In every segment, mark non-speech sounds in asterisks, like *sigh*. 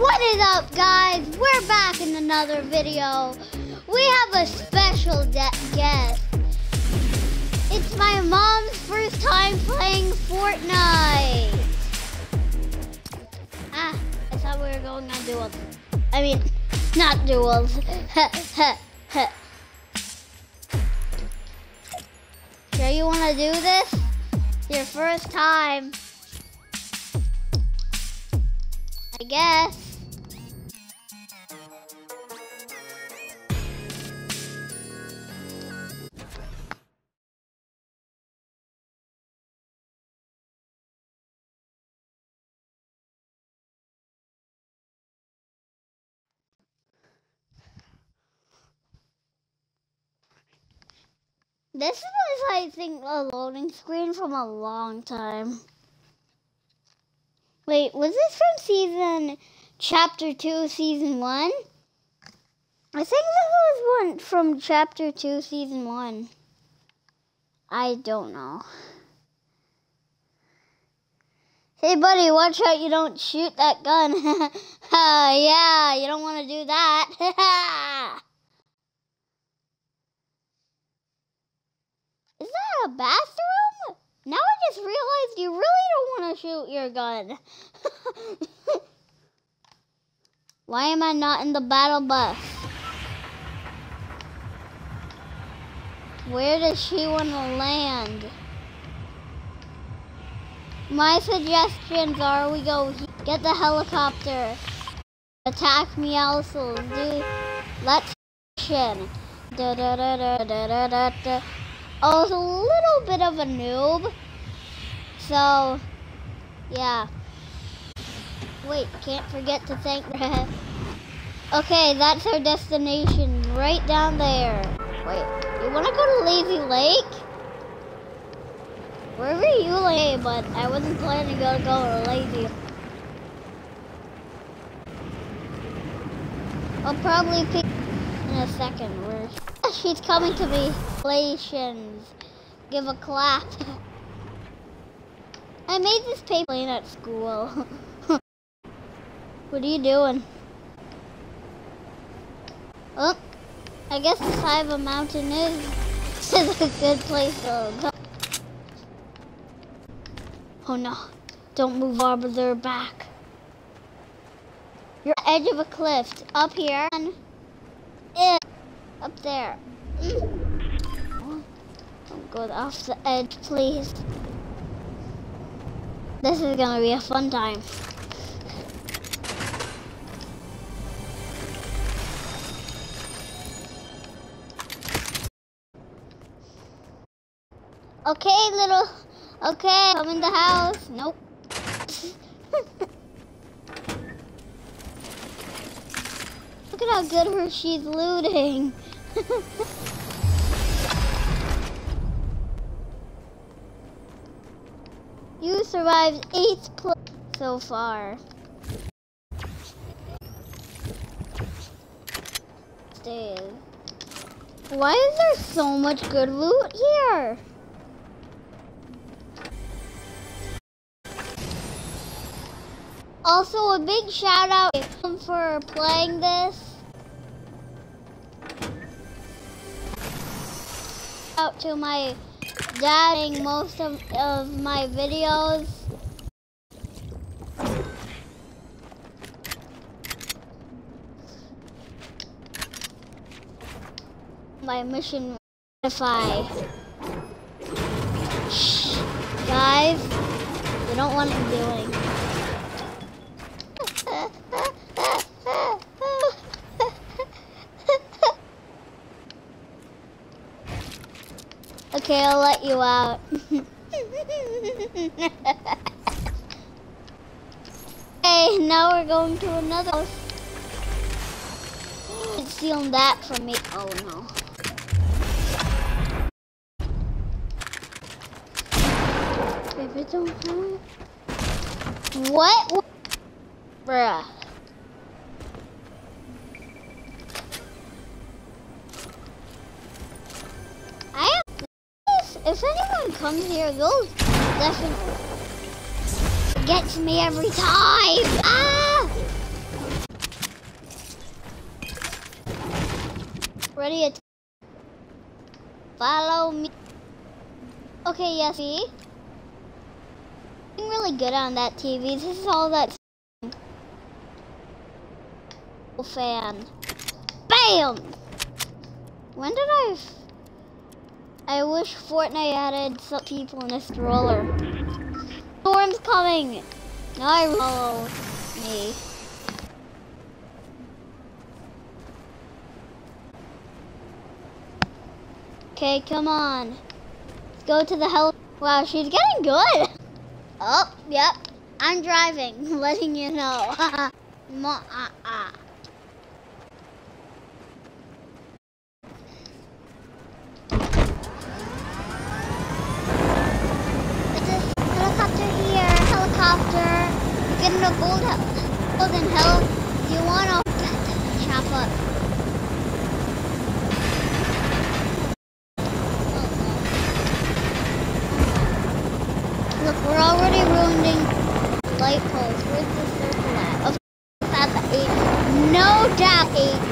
What is up, guys? We're back in another video. We have a special guest. It's my mom's first time playing Fortnite. Ah, I thought we were going on duels. I mean, not duels. *laughs* sure you want to do this? Your first time. I guess. This was, I think, a loading screen from a long time. Wait, was this from season, chapter 2, season 1? I think this was one from chapter 2, season 1. I don't know. Hey, buddy, watch out you don't shoot that gun. uh, *laughs* yeah, you don't want to do that. *laughs* Is that a bathroom? Now I just realized you really don't want to shoot your gun. *laughs* Why am I not in the battle bus? Where does she want to land? My suggestions are we go get the helicopter, attack Meowscles, do let's. Da da da da da da da da. I was a little bit of a noob. So, yeah. Wait, can't forget to thank Red. Okay, that's our destination, right down there. Wait, you want to go to Lazy Lake? Wherever you lay, but I wasn't planning to go to Lazy. I'll probably pick in a second. Where she's coming to me. Congratulations. Give a clap. *laughs* I made this paper at school. *laughs* what are you doing? Oh, I guess the side of a mountain is, *laughs* is a good place to go. Oh no, don't move over there back. You're edge of a cliff, up here, up there. Don't go off the edge, please. This is gonna be a fun time. Okay, little. Okay, I'm in the house. Nope. *laughs* Look at how good her she's looting. *laughs* you survived eighth place so far. Stay. Why is there so much good loot here? Also, a big shout out for playing this. Out to my dad most of, of my videos. My mission modify. Shh, guys, you don't want to doing. Okay, I'll let you out. *laughs* hey, now we're going to another house. It's stealing that from me. Oh no. Baby, don't have What? Bruh. if anyone comes here, they'll definitely gets me every time. Ah! Ready? Follow me. Okay, yeah, see? I'm really good on that TV. This is all that fan. BAM! When did I I wish Fortnite added some people in a stroller. Storm's coming! Now I follow me. Okay, come on. Let's go to the hell. Wow, she's getting good. Oh, yep. I'm driving, *laughs* letting you know. *laughs* Ma ah ah. happy.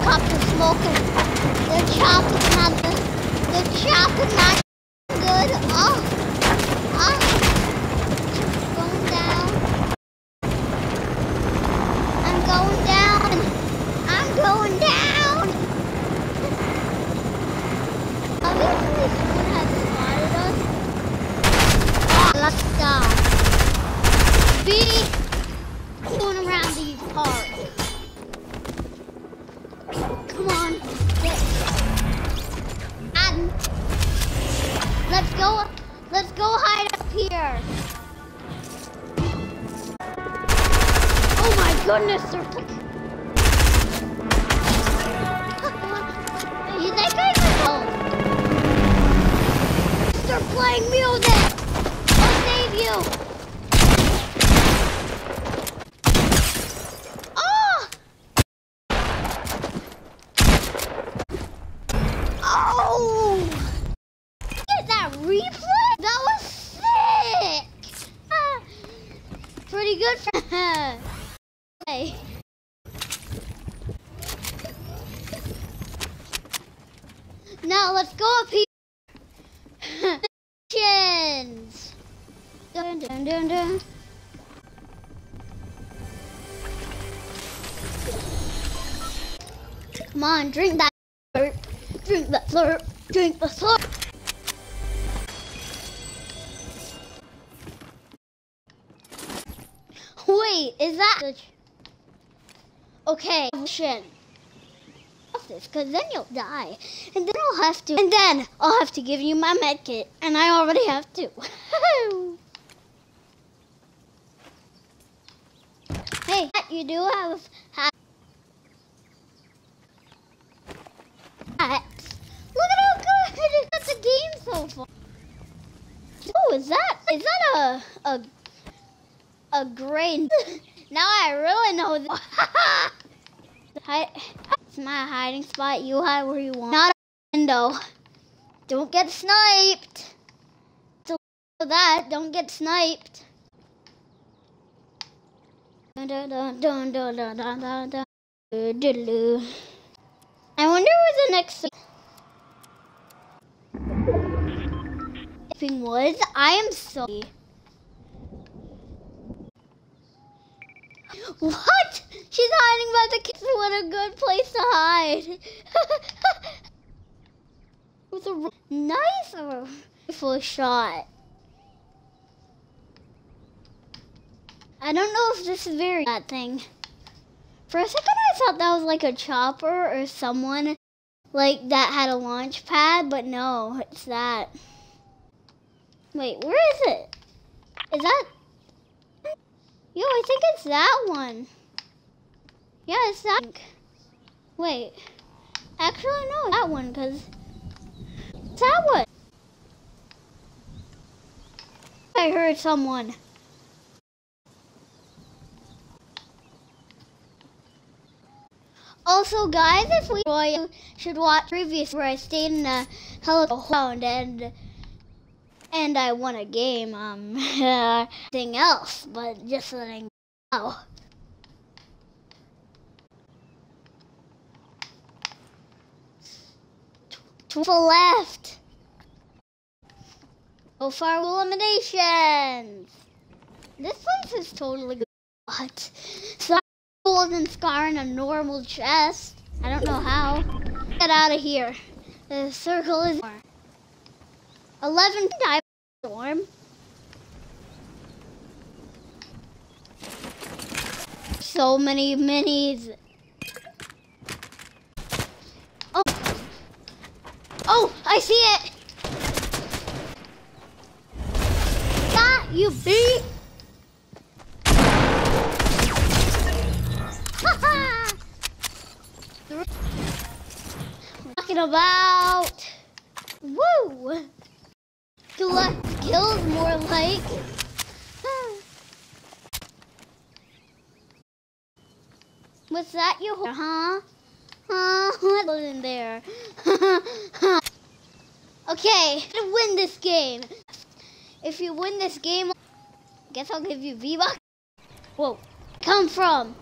Helicopter smoking. The chop is not the, the chop is not good. Oh, oh, going down. I'm going down. I'm going down. Obviously, someone has spotted us. Let's go. Be Playing music. I'll save you. Oh! Oh! Is that replay? That was sick! Ah, Pretty good for Hey. *laughs* Now let's go up here. Chins. Dun, dun. Come on, drink that slurp. Drink that slurp. Drink the slurp. Wait, is that. Okay, shit. This, cause then you'll die, and then I'll have to, and then I'll have to give you my med kit, and I already have to. *laughs* hey, you do have hats. Look at how good it is at the game so far. Oh, is that is that a a a grain? *laughs* now I really know. Hi- *laughs* it's my hiding spot. You hide where you want. Not a window. Don't get sniped. So that don't get sniped. I wonder where the next thing was. I am sorry. What? She's hiding by the kids. What a good place to hide. *laughs* With a nice rifle shot. I don't know if this is very that thing. For a second, I thought that was like a chopper or someone like that had a launch pad, but no, it's that. Wait, where is it? Is that? Yo, I think it's that one. Yeah, it's that. Wait, Actually, no, that one, because that one. I heard someone. Also, guys, if we enjoy, should watch previous where I stayed in a helicopter and and I won a game. Um, *laughs* thing else, but just letting you know. Twelve left. So far, eliminations. This place is totally good. Golden scar in a normal chest. I don't know how. Get out of here. The circle is more. 11 dive storm. So many minis. Oh. Oh, I see it. Got you beat. About. Woo! Collect kills more like. *sighs* What's that you huh? Huh? *laughs* What was in there? *laughs* okay, to win this game. If you win this game, I guess I'll give you V-Bucks. Whoa, come from?